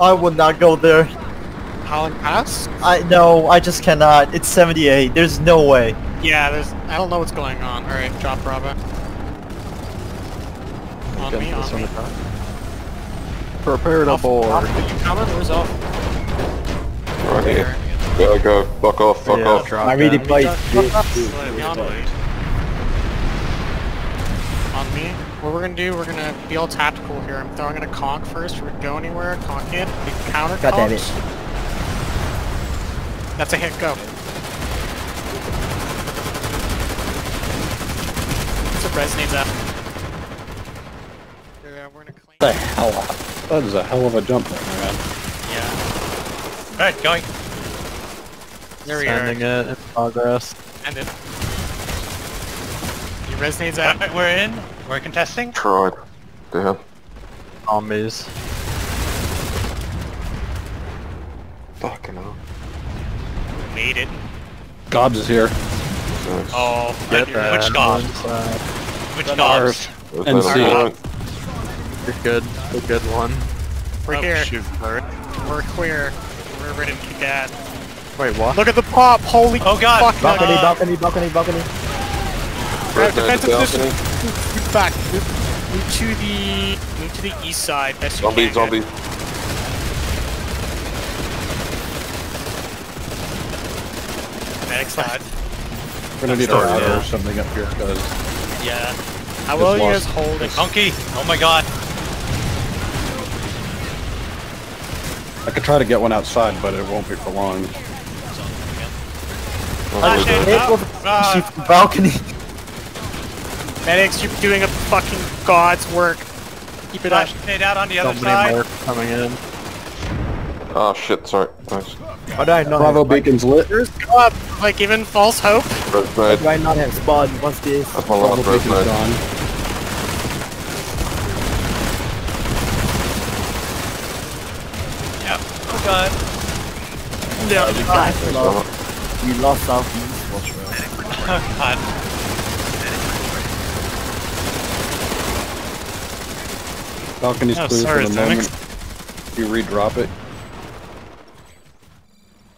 I would not go there. Howling Pass? I no, I just cannot. It's 78. There's no way. Yeah, there's. I don't know what's going on. Alright, drop Bravo. On me, on me. Prepare to Off- board. off, you coming? Where's off? Right here. Go, go. Fuck off, fuck Yeah, off. drop I really down. played. Slightly on me. What we're gonna do, we're gonna be all tactical here. I'm throwing in a conk first. We're go anywhere, conk it. We counter God damn oh. conks. That's a hit, go. It's a resonates up. Yeah, we're gonna clean. the hell up. That is a hell of a jump there, man. Yeah. Alright, going. There we Sending are. it in progress. End it. He resonates out. Alright, we're in. We're contesting. Tried. Damn. Zombies. Fucking hell. Made it. Gobs is here. Nice. Oh, Get that. which gobs? Which gobs? Was and see. You're good. A good one. We're Oh, here. shoot. We're clear. We're ready to kick ass. Wait, what? Look at the pop! Holy Oh, God. fuck! Balcony, uh, balcony, balcony, balcony. Right, Right defensive there, position. Balcony. Move back. Move, move to the move to the east side. Best you Zombie, can. zombie. Medic side. We're gonna need a ladder yeah. or something up here, guys. Yeah. How well you guys lost. hold it? Donkey. Oh my god. I could try to get one outside, but it won't be for long. Oh, we're shit. dead. Hit with Ah. the balcony. Medics, you're doing a fucking god's work. Keep it up. Flash grenade out on the other So many side. more coming in. Oh shit, sorry. Nice. Why do I not Bravo have beacon's lit. There's God, like even false hope. Red Why do I not have spawn? once this? That's my Bravo last red beacon's grenade. gone. Yep. Oh god. No. We lost, we lost southeast. What's wrong? Oh god. Balcony's Oh, clear sorry, for the Zenix. moment. You redrop it.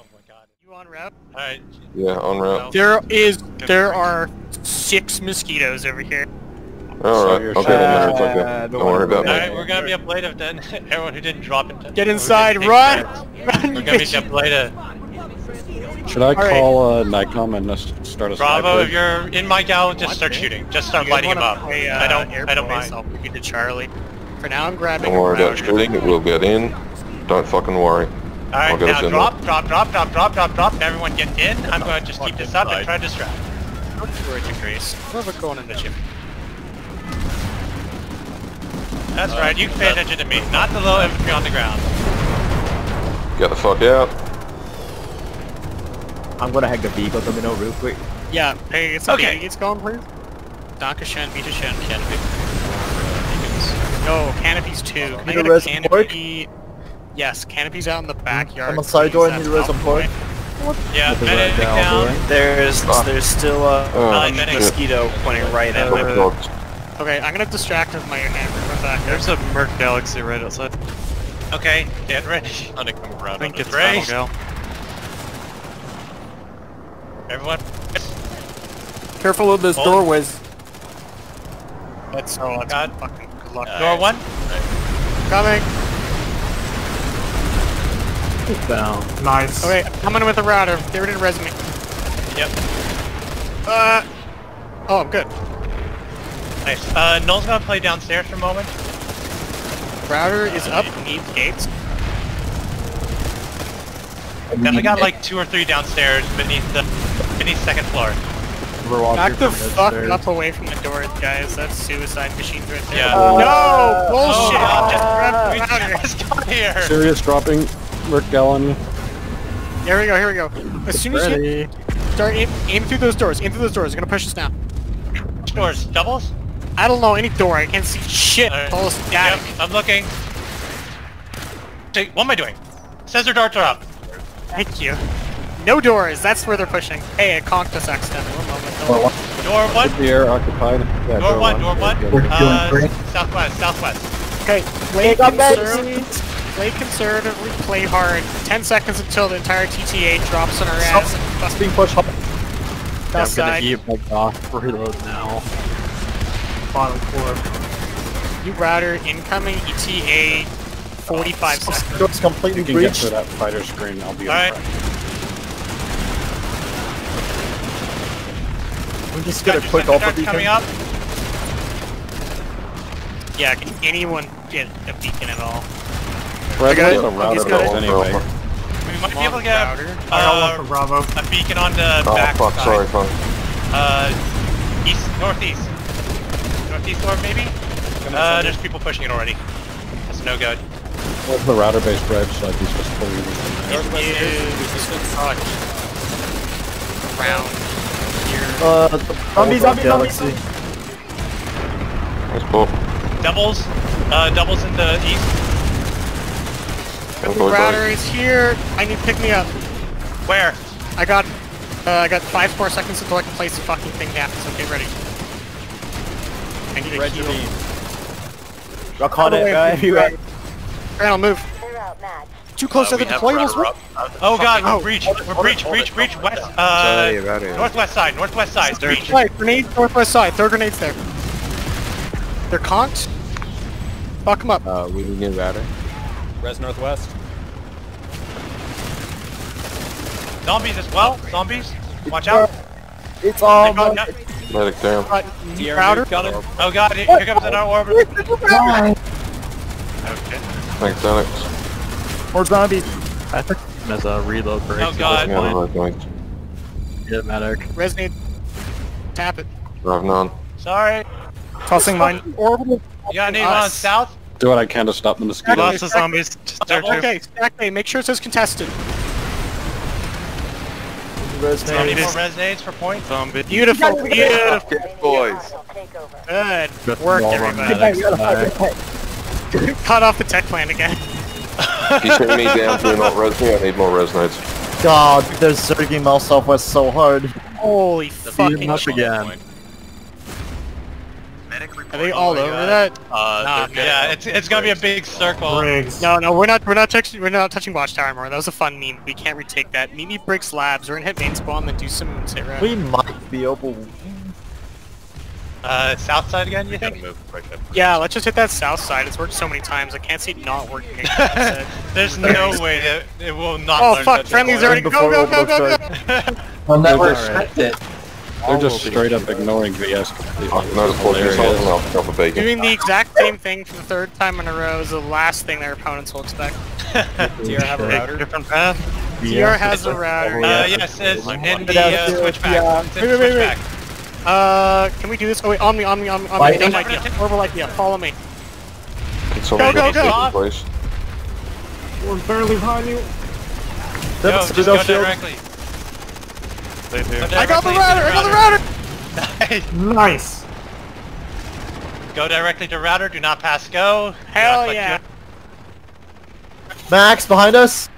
Oh my god. You on route? Alright. Yeah, on route. There is, there are six mosquitoes over here. Alright, you're I'll get in there. It's Uh, okay. don't Don't worry about me. Alright, we're gonna be up later if then. Everyone who didn't drop into Get inside, run! Run, We're gonna be bitch. up later. Should I Alright. call uh, Nikon and just start a Bravo, sniper? if you're in my gal, just start shooting. Just start lighting them up. play, uh, I don't. I don't mind. I'll move you to Charlie. For now, I'm grabbing Don't worry a about shooting. We'll get in. Don't fucking worry. Alright, now drop, drop, drop, drop, drop, drop, drop. Everyone get in. I'm gonna just keep this up and try to distract. Don't worry, Grace. Whoever going in the gym. That's right. You can pay attention to me, not the low infantry on the ground. Get the fuck out. I'm gonna hack the vehicle terminal real quick. Yeah, hey, get some Okay. okay. going, please. Dankeschön, bitteschön, Canopy. No, Canopy's two. Can I Need get a a res support? Canopy? Yes, Canopy's out in the backyard. I'm on side door, I need a res that's support. Yeah, With the medic red down down. There's there's still a Oh, Uh, mosquito pointing right at my me. Okay, I'm gonna distract with my hammer. Run back there. There's a Merc Galaxy right outside. Okay, get ready. I'm gonna come around. I think on it's this. Ray. Battle Gal. Everyone. Careful of those Hold. doorways. That's oh, that's God. fucking good luck. Door one. Coming. Down. Nice. Okay, I'm coming with a router. Get rid of the resume. Yep. Uh. Oh, I'm good. Nice. Uh, Null's gonna play downstairs for a moment. Router is up. Needs gates. Definitely got like two or three downstairs beneath the beneath second floor. We're walking Back the fuck midstairs. up away from the doors, guys. That's suicide machines right there. Yeah. no! Uh, oh, Bullshit! God. Grab We the router. just got here. Serious dropping. Merc Gallon. Here we go, here we go. As soon as you start aim, aim through those doors, aim through those doors. They're gonna push us down. Doors. Doubles. I don't know any door. I can't see shit. Alright. All Yep. I'm looking. Hey, what am I doing? Scissor darts are up. Thank you. No doors. That's where they're pushing. Hey, I conked us accidentally. One moment. Don't. Door one. The air occupied. Yeah, Door one. Door one. Yeah, good. Uh, southwest. Southwest. Okay, wait got conserve. magazines. play conservatively, play hard. 10 seconds until the entire TTA drops on our ass. It's being pushed up. I'm Best gonna eat my off reload now. Bottom floor. New router incoming ETA 45 seconds. Door's completely You can get to that fighter screen. I'll be Alright. Impressed. We just get a Got your quick second alpha darts beacon. coming up. Yeah, can anyone get a beacon at all? Red got is it. a router He's got it. anyway. We might be able to get router. uh, Bravo. a beacon on the Oh back fuck, side. sorry, fun. Uh, east, northeast. Northeast or maybe? Uh, there's people pushing it already. That's no good. What's the router base bridge? So he's just fully. It is touch around here. Uh, zombie, zombie, Galaxy. zombie. Nice pull. Doubles. Uh, doubles in the east. Go, The go, router is here. I need to pick me up. Where? I got, uh, I got five more seconds until I can place the fucking thing down. So get ready. I need a heal. Rock on it, guy. Everywhere. Randall, move. Too close to the deployables. What? Oh god, Oh. we're breach. We're breach, breach, breach, west, uh, about northwest side, northwest side, breach. Right, grenade northwest side. Throw grenades there. They're conked. Fuck them up. Uh, we need new router. Res Northwest. Zombies as well, zombies. Watch out. It's all. They got- Medic down. Uh, router. Oh god, here here comes another orbital. Okay. Thanks, Alex. More zombies. I think as a uh, reload break. Oh god. Yeah, right, thanks. Get medic. Resonate. Tap it. Driving on. Sorry. Tossing mine. Orbital. You got anyone on south? Do what I can to stop the mosquitoes. Lots of zombies. Just Okay, stack A. Make sure it says contested. Any more resonades for points? Zombie. Beautiful, beautiful. boys. Good Just work, roll on everybody. medics. Cut off the tech plan again. Keeping me down to not res me. I need more resonates. God, they're zerging Mal Southwest so hard. Holy Beat fucking him up again. Are they all over that? Uh, Nah, they're Yeah, it's it's gonna be a big circle. No, no, we're not. We're not touching. We're not touching Watchtower anymore. That was a fun meme. We can't retake that. Meet me Briggs Labs. We're gonna hit main spawn, then do some sit rep. We might be able. Uh, south side again, you think? Yeah, let's just hit that south side. It's worked so many times. I can't see it not working. again. There's no way that it will not oh fuck! such Friendly's already. Go Before go go go go! I'll never expect it. They're just straight up ignoring VS completely. I can notice what Hilarious. you're talking about. Off a bacon. Doing the exact same thing for the third time in a row is the last thing their opponents will expect. TR have a router? Different path? TR has a router. Uh, yes, it's in the uh, switchback. yeah. It's in switchback. Uh, can we do this? Oh wait, on me, on me, on me, on me. Light. Dumb idea. Horrible idea. Follow me. Can someone Go, go, get go. this in place? We're barely behind you. Go, That's just go directly. They do. Go I got the directly to router. I got the router. Nice. Nice. Go directly to router. Do not pass go. Do not Hell click yeah. Max behind us.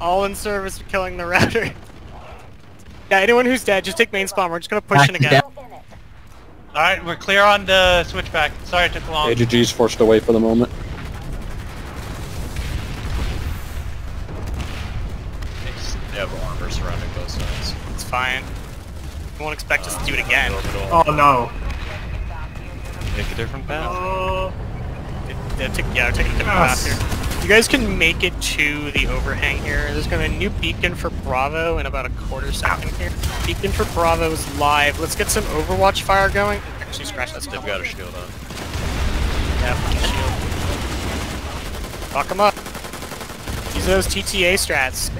All in service of killing the router. Yeah, anyone who's dead, just take main spawn. We're just gonna push in again. All right, we're clear on the switchback. Sorry it took long. AGG's forced away for the moment. They have armor surrounding both sides. It's fine. You won't expect us to do it uh, again. Oh no. Take a different path. Oh. Yeah, take, yeah, taking a different ah, path here. You guys can make it to the overhang here. There's gonna be a new beacon for Bravo in about a quarter second here. Beacon for Bravo is live. Let's get some Overwatch fire going. Actually, scratch that. They've got a shield on. Yeah, fucking shield. Fuck them up. Use those TTA strats.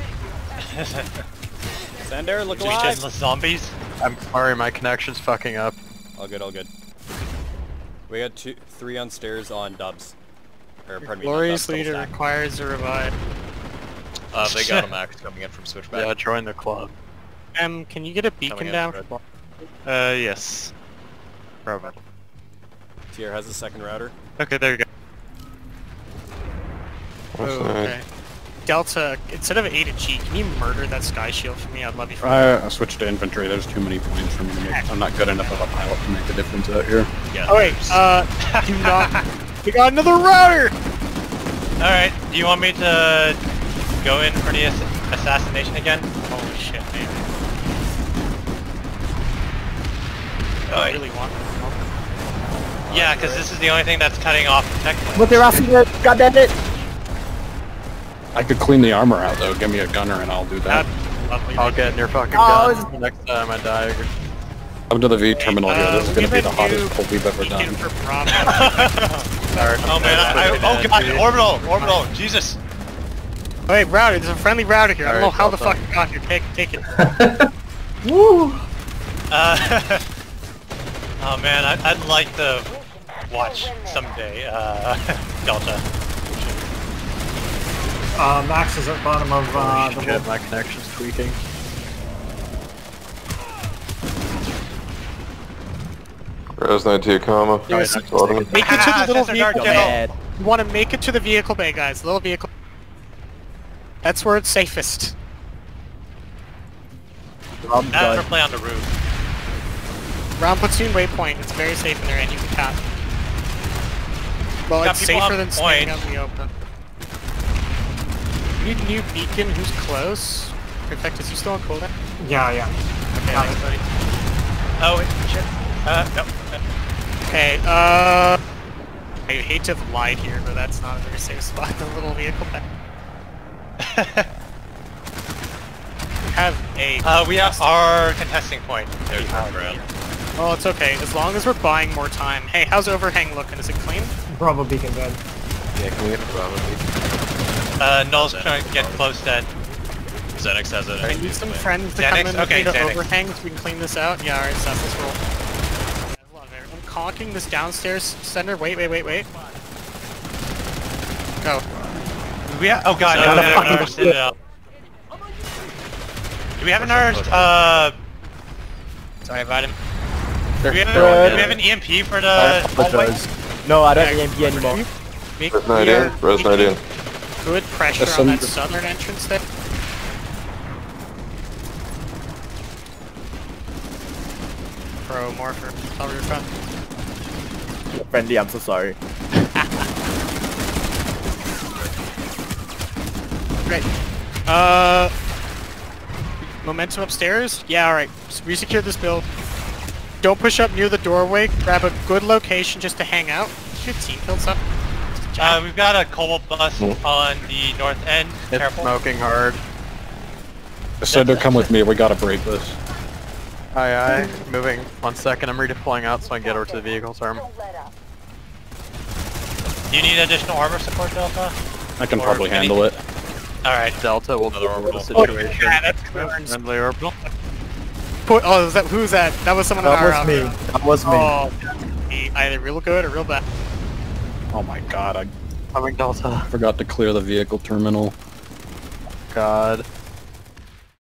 Sander, look alive. Just the zombies. I'm sorry, my connection's fucking up. All good, all good. We got two, three on stairs on dubs. Or pardon Glorious dubs, double leader stack. requires a revive. Uh, they got a max coming in from switchback. Yeah, join the club. Em, can you get a beacon down? Uh, yes. Bravo. Tier has a second router. Okay, there you go. What's Oh, okay. Delta, instead of A to G, can you murder that sky shield for me? I'd love you for I, I switched to infantry. There's too many points for me to make. I'm not good enough of a pilot to make a difference out here. Yeah. Oh wait, uh, do not. we got another router. Alright, do you want me to go in for the ass- assassination again? Holy shit, man. Oh, I really want Yeah, because this is the only thing that's cutting off the tech link. But they're asking it. God damn it. I could clean the armor out though. Give me a gunner and I'll do that. lovely. I'll get in your fucking Oh, gun the next time I die. Come to the V terminal here. This is gonna be the hottest new pull we've ever done. for Oh man, I, I, oh god, orbital, orbital, Jesus. Wait, router, there's a friendly router here. I don't know how the fuck you got here. Take, take it. Woo. Uh, oh man, I, I'd like to watch someday, uh, Delta. Uh, Max is at bottom of uh, the Shit, my connection's tweaking. Res 90 comma. There's- Bottom. Make it to the little vehicle. kill. Bad. You want to make it to the vehicle bay, guys. Little vehicle. That's where it's safest. I'm Not for done. play on the roof. Round platoon waypoint. It's very safe in there, and you can cap. Well, Got it's safer than staying out in the open. We need a new beacon. Who's close? Perfect. Is he still on cooldown? Yeah, yeah. Okay, Got thanks, it. buddy. Oh, wait, shit. Uh, no. Okay, uh... I hate to have lied here, but that's not a very safe spot the little vehicle bay. We have a... Uh, we have our contesting point. There's Oh, Brad. Oh, it's okay. As long as we're buying more time. Hey, how's overhang looking? Is it clean? Bravo beacon dead. Yeah, can we get probably? Uh, Null's trying to get close then. Xenix has it. I need some friends to Xanax? come in with Okay, me to Xanax. overhang so we can clean this out. Yeah, alright, Seth, let's roll. I love it. I'm caulking this downstairs center. Wait, wait, wait, wait. Go. We ha- oh god, So- no, no, no, no, no, no, no. Do we have another, uh, sorry about him. Do we have, do we have an EMP for the hallway? apologize. No, I don't have EMP anymore. Make Res 90 clear- in. Res 90 in. Good pressure Yes, on that some- southern entrance there. Pro morpher. Cover your front. Friendly, I'm so sorry. Great. Uh, momentum upstairs? Yeah, alright. So resecure this build. Don't push up near the doorway. Grab a good location just to hang out. Good team builds up. Uh, we've got a cobalt bus on the north end. It's Careful. smoking hard. Cinder, come with me. We gotta break this. Aye aye. Moving. One second, I'm redeploying out so I can get over to the vehicles arm. Do you need additional armor support, Delta? I can Or probably handle it. Alright. Delta will Another deal with the orbital. situation. yeah, that's clearance. Friendly orbital. Put, oh, is that, who's that? That was someone in That our was me. That was me. Oh, be either real good or real bad. Oh my god, I Coming Delta. forgot to clear the vehicle terminal. God.